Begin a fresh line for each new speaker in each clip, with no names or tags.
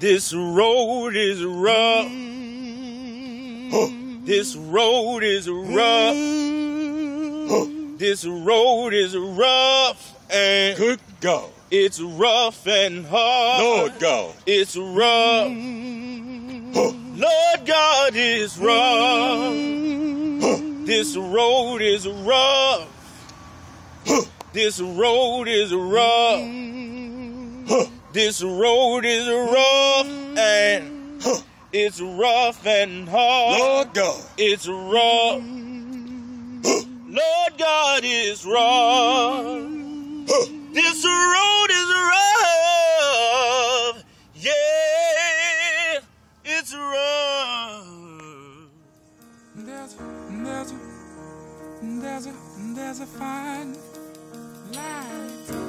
This road is rough. Mm. This road is rough. Mm. This road is rough and
Good go.
it's rough and hard.
Lord go.
It's rough. Mm. Lord God is rough. This road is rough. This road is rough. This road is rough and it's rough and hard.
Lord God.
It's rough. Lord God is rough. This road is rough. Yeah, it's rough.
There's a, there's a, there's a, there's a fine line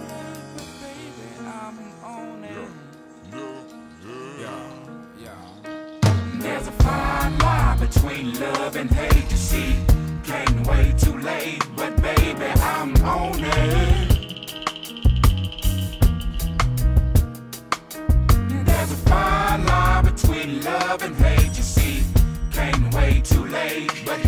a fine line between love and hate. You see, came way too late, but baby, I'm on it. There's a fine line between love and hate. You see, came way too late, but